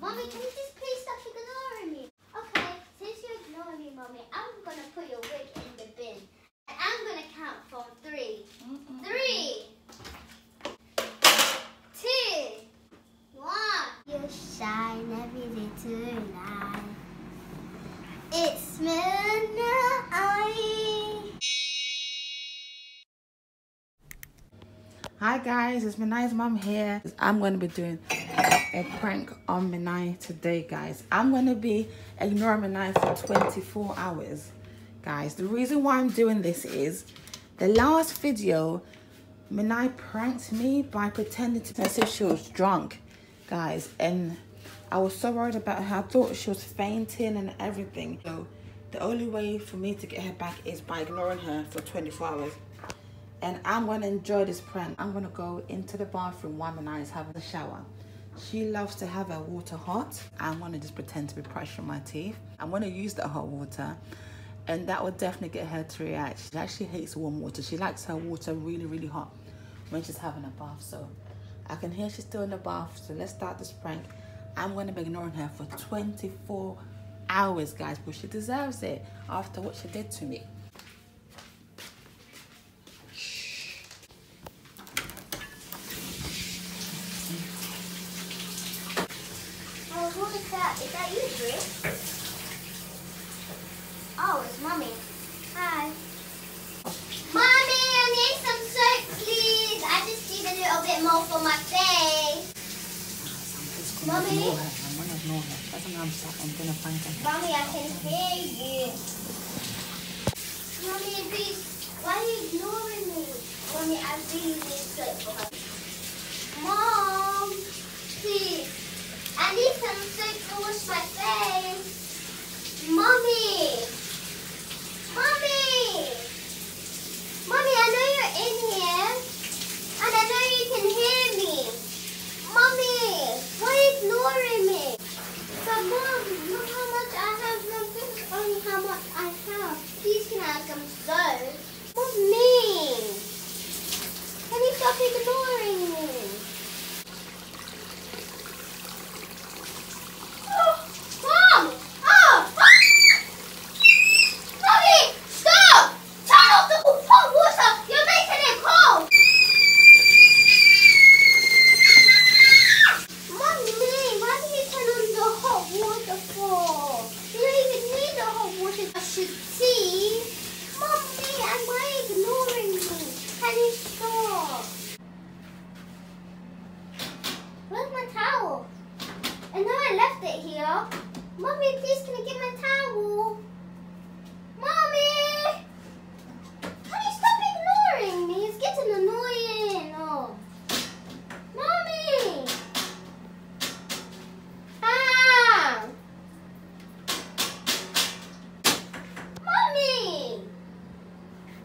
Mommy, can you just please stop ignoring me? Okay, since you're ignoring me, Mommy, I'm gonna put your wig in the bin. And I'm gonna count from three. Three. Two. One. You shine every little light. It's midnight. Hi guys, it's Minai's mom here. I'm going to be doing a prank on Minai today, guys. I'm going to be ignoring Minai for 24 hours, guys. The reason why I'm doing this is the last video, Minai pranked me by pretending to if she was drunk, guys. And I was so worried about her. I thought she was fainting and everything. So the only way for me to get her back is by ignoring her for 24 hours and I'm gonna enjoy this prank. I'm gonna go into the bathroom while Minai is having a shower. She loves to have her water hot. I'm gonna just pretend to be brushing my teeth. I'm gonna use the hot water and that would definitely get her to react. She actually hates warm water. She likes her water really, really hot when she's having a bath. So I can hear she's still in the bath. So let's start this prank. I'm gonna be ignoring her for 24 hours, guys, but she deserves it after what she did to me. Oh, who is that? Is that you, Brie? Oh, it's Mommy. Hi. Mommy, I need some soap, please. I just need a little bit more for my face. Mommy? I'm gonna ignore her. Doesn't know I'm. I'm gonna find her. Mommy, I can hear you. Mommy, please, why are you ignoring me? Mommy, I really need soap for her. Mom, please. I need some soap to wash my face. Mommy. Mommy, I know you're in here. And I know you can hear me. Mommy, why are you ignoring me? But mom, look how much I have. Look, this is only how much I have. Please can I have some soap? What's me? Can you stop ignoring me? Mom! Oh! Mommy! Stop! Turn off the hot water! You're making it cold! Mommy, why do you turn on the hot water for? You don't even need the hot water. I should see. Mommy, and why are you ignoring me? Can you stop? Where's my towel? I know I left here. Mommy, please can I get my towel? Mommy! Can you stop ignoring me? It's getting annoying. Oh. Mommy! Ah! Mommy!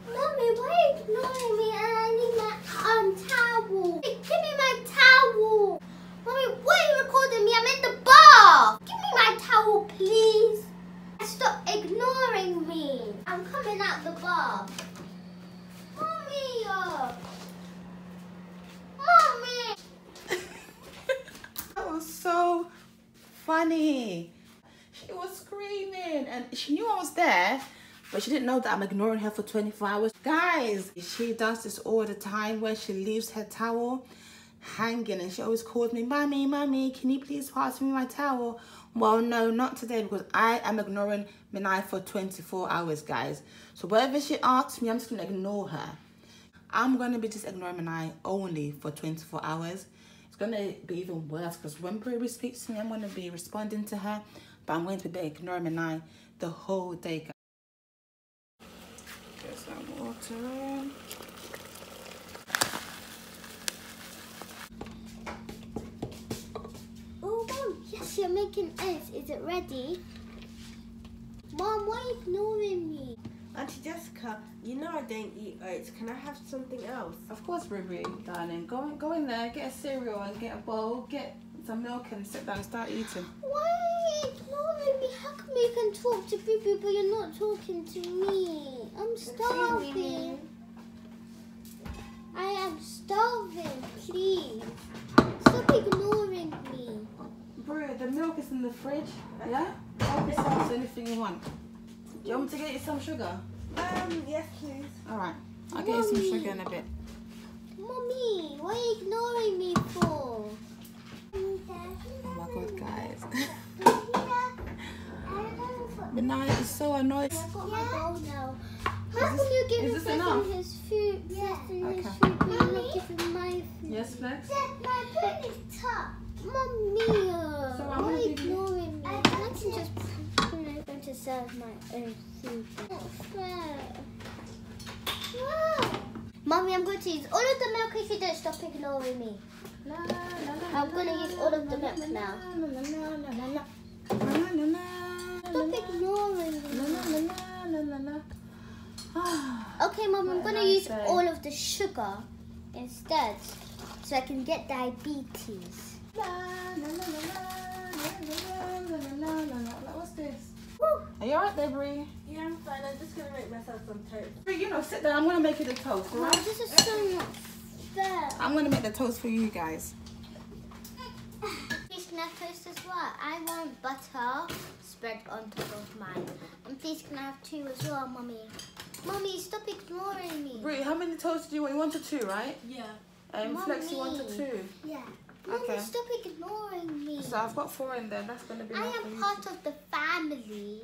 Mommy, why are you ignoring me? And I need my um towel. Hey, give me my towel. Mommy, why are you recording me? I'm in the bath. Give me my towel, please. Stop ignoring me. I'm coming out the bath. Mommy! uh, Mommy! That was so funny. She was screaming and she knew I was there, but she didn't know that I'm ignoring her for 24 hours. Guys, she does this all the time where she leaves her towel hanging and she always calls me, Mommy, Mommy, can you please pass me my towel? Well, no, not today because I am ignoring Minai for 24 hours, guys. So whatever she asks me, I'm just going to ignore her. I'm going to be just ignoring Minai only for 24 hours. It's going to be even worse because when Brie speaks to me, I'm going to be responding to her, but I'm going to be ignoring Minai the whole day, some. Oh, Mom, yes, you're making eggs. Is it ready? Mom, why are you ignoring me? Auntie Jessica, you know I don't eat oats. Can I have something else? Of course, Brie, darling. Go, in, go in there, get a cereal and get a bowl, get some milk and sit down and start eating. Why are you ignoring me? How come you can talk to people but you're not talking to me? I'm starving. I am starving, please. Stop ignoring me. Brie, the milk is in the fridge. Yeah? Help yourself to anything you want. Do you want me to get you some sugar? Um, yes, please. Alright. I'll get you some sugar in a bit. Mommy, why are you ignoring Minai is so annoyed. I've got my bowl now. How come you give is him this Preston enough? his food, Preston his Okay. food, but you're not giving my food? Yes, Flex? My food is tough. Mommy, So I'm uh, why gonna are you give you- ignoring me? I can just I'm not going to serve my own food. Not fair. Wow. Mommy, I'm going to use all of the milk if you don't stop ignoring me. I'm gonna use all of the milk now. Stop ignoring me. Okay, Mom, I'm gonna use say? all of the sugar instead, so I can get diabetes. What's this? Woo. Are you alright there, Brie? Yeah, I'm fine. I'm just gonna make myself some toast. Brie, you know, sit down. I'm gonna make you the toast, Oh, alright? this is so not fair. I'm gonna make the toast for you guys. Please can have toast as well? I want butter spread on top of mine. And please can I have two as well, Mommy? Mommy, stop ignoring me. Brie, how many toasts do you want? You wanted two, right? Yeah. Um, Flex, you wanted two. Yeah. Mommy, Okay. stop ignoring me. So I've got four in there. That's gonna be I am you. part of the family.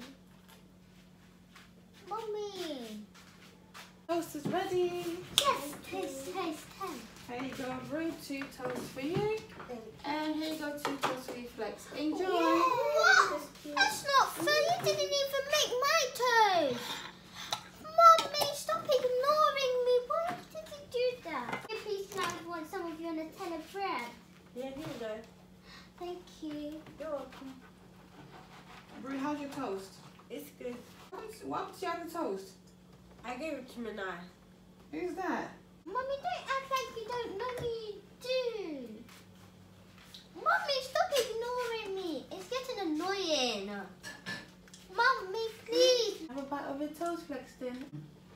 Mommy. Toast is ready. Yes, taste, taste, taste. Here you go, Brie. Two toasts for you. And here you go, two toasts for you, Flex. Enjoy. What? That's not fair. You didn't even make my toast. Mommy, stop ignoring me. Why did you do that? Hey, Please, can I want some of your Nutella bread? Yeah, here you go. Thank you. You're welcome. Brie, how's your toast? It's good. What's, what's your other toast? I gave it to Minai. Who's that? Mommy, don't act like you don't know me. Do. Mommy, stop ignoring me. It's getting annoying. Mommy, please. Have a bite of your toast, Flex, then.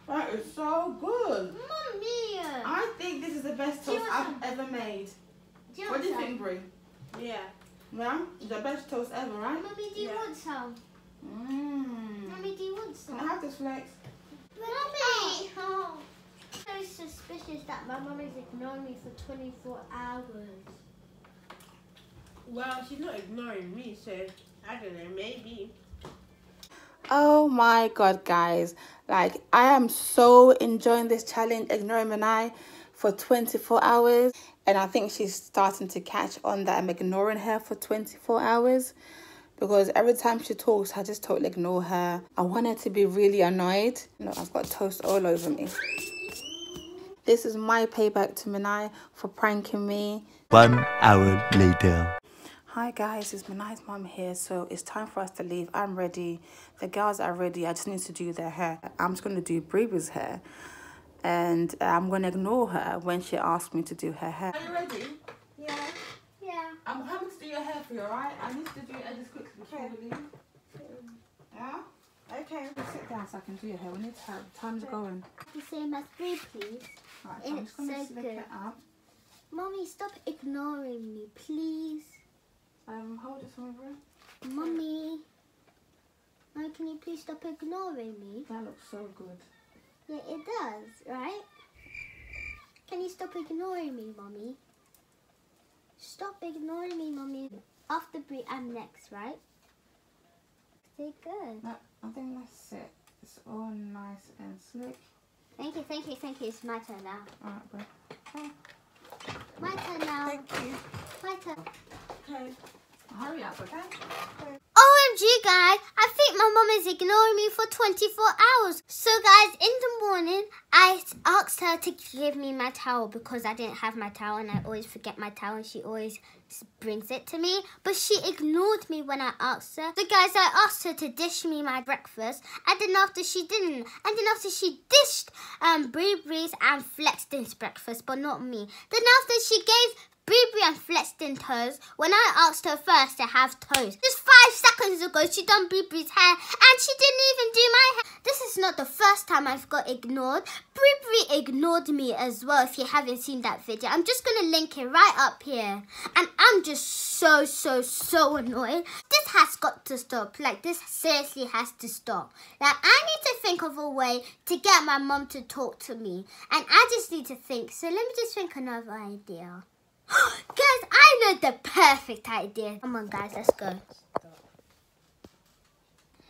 That is so good. Mommy. I think this is the best toast I've some? ever made. Do What do you think, Brie? Yeah. Yeah? The best toast ever, right? Mommy, do you Yeah. want some? Mmm. Mommy, do you want some? Can I have this, Flex? Mommy! Oh. So suspicious that my mum is ignoring me for 24 hours. Well, she's not ignoring me, so I don't know. Maybe. Oh my god, guys. Like, I am so enjoying this challenge, ignoring Minai for 24 hours. And I think she's starting to catch on that I'm ignoring her for 24 hours. Because every time she talks, I just totally ignore her. I want her to be really annoyed. Look, I've got toast all over me. This is my payback to Minai for pranking me. One hour later. Hi guys, it's Minai's mom here. So it's time for us to leave. I'm ready. The girls are ready. I just need to do their hair. I'm just going to do Brie's hair. And I'm going to ignore her when she asks me to do her hair. Are you ready? Yeah. Yeah. I'm happy to do your hair for you, alright? I need to do it just quickly before we leave. Yeah? Okay. Sit so I can do your hair. We need to time. Time's going. The same as three, please. Alright, so I'm just going to so slick good. it up. Mommy, stop ignoring me, please. Um, hold this one, Brie. Mommy. Mommy, can you please stop ignoring me? That looks so good. Yeah, it does, right? Can you stop ignoring me, Mommy? Stop ignoring me, Mommy. After Brie, I'm next, right? Stay good. No, I think that's it. It's all nice and slick. Thank you, thank you, thank you. It's my turn now. Alright, Brie. My turn now. Thank you. My turn. Okay. Hurry up, okay? OMG, guys, I think my mom is ignoring me for 24 hours. So, guys, in the morning, I asked her to give me my towel because I didn't have my towel and I always forget my towel and she always brings it to me. But she ignored me when I asked her. So, guys, I asked her to dish me my breakfast and then after she didn't, and then after she dished um, Brie Breeze and Flex this breakfast, but not me. Then after she gave Brie and in toes when I asked her first to have toes. Just five seconds ago, she done Brie hair and she didn't even do my hair. This is not the first time I've got ignored. Brie ignored me as well if you haven't seen that video. I'm just going to link it right up here. And I'm just so, so, so annoyed. This has got to stop. Like, this seriously has to stop. Like, I need to think of a way to get my mom to talk to me. And I just need to think. So let me just think another idea. Guys, I know the perfect idea. Come on, guys, let's go.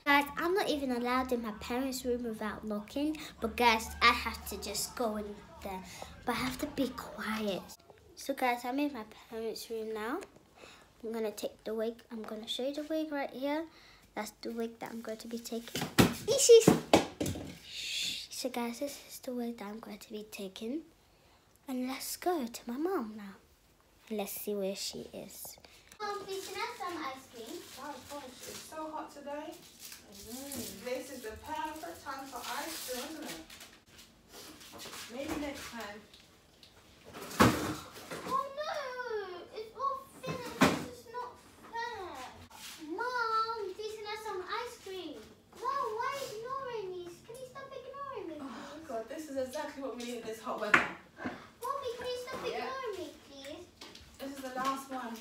Guys, I'm not even allowed in my parents' room without locking. But guys, I have to just go in there. But I have to be quiet. So guys, I'm in my parents' room now. I'm going to take the wig. I'm going to show you the wig right here. That's the wig that I'm going to be taking. So guys, this is the wig that I'm going to be taking. And let's go to my mom now. Let's see where she is. Mom, please can have some ice cream? Oh gosh, it's so hot today. Mm, this is the perfect time for ice cream, isn't it? Maybe next time. Oh no! It's all finished. This is not fair. Mom, please can have some ice cream? Mom, why are you ignoring me? Can you stop ignoring me, Oh god, this is exactly what we need in this hot weather. Mommy, can you stop Yeah. ignoring me, please? This is the last one.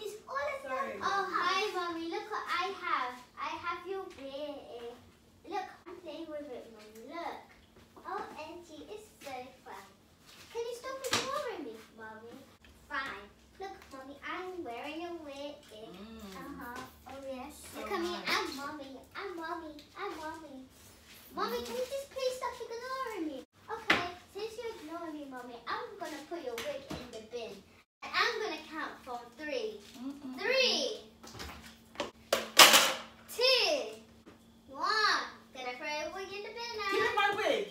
It's all of Sorry. them. Oh, hi, mommy. Look what I have. I have your beer. Look, I'm playing with it, mommy. Look. Oh, Auntie, it's so fun. Can you stop ignoring me, mommy? Fine. Look, mommy, I'm wearing a wig. Uh-huh. Oh, yes. So Look at me. nice. I'm mommy. I'm mommy. I'm mommy. Mommy, can you just please stop ignoring me? Okay, since you're ignoring me, mommy, I'm going to put your wig in the bin. And I'm going to count from three. Mm-mm. Three, two, one. Gonna throw your wig in the bin Give me now. my wig.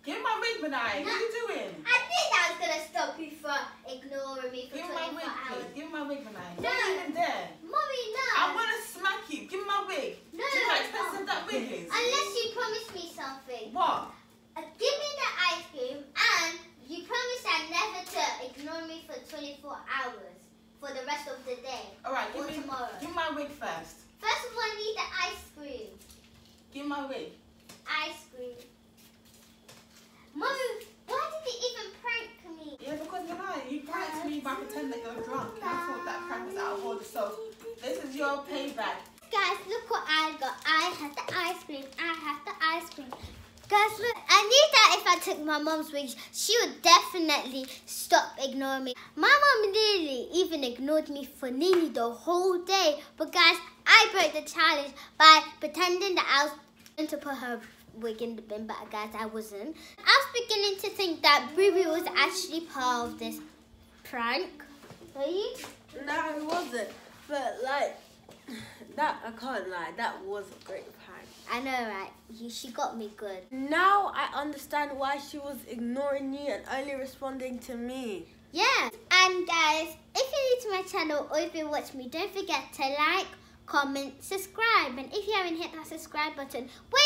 Give me my wig, Minai. What are you doing? I think that was gonna stop you from ignoring me for Give me my 24 wig, hours. please. Give me my wig, Minai. No. Don't even dare. Mommy, no. I'm gonna smack you. Give me my wig. No, Do you know how no, expensive that wig is? Unless you promise me something. What? Uh, give me the ice cream and you promise that never to ignore me for 24 hours for the rest of the day. All right, give Or me, tomorrow. give me my wig first. First of all, I need the ice cream. Give me my wig. Ice cream. Mommy, why did they even prank me? Yeah, because Minai, you by pretending that you're drunk. I thought that prank was out of order. So this is your payback. Guys, look what I got. I have the ice cream. I have the ice cream. Guys, look. I knew that if I took my mom's wig, she would definitely stop ignoring me. My mom nearly even ignored me for nearly the whole day. But guys, I broke the challenge by pretending that I was going to put her wig in the bin, but guys, I wasn't. I was beginning to think that Ruby was actually part of this prank. Are you? No, it wasn't. But like that, I can't lie. That was a great prank. I know, right? She got me good. Now I understand why she was ignoring you and only responding to me. Yeah. And guys, if you're new to my channel or if you watch me, don't forget to like, comment, subscribe. And if you haven't hit that subscribe button, what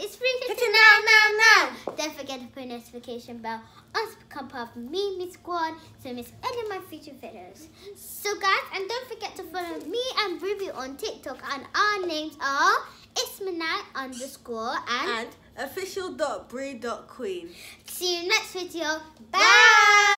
It's free to it now, now, now. Don't forget to put a notification bell on to become part of me, Miss Squad, so you miss any of my future videos. So guys, and don't forget to follow me and Ruby on TikTok. And our names are Ismanite underscore and And official.brie.queen. see you next video. Bye.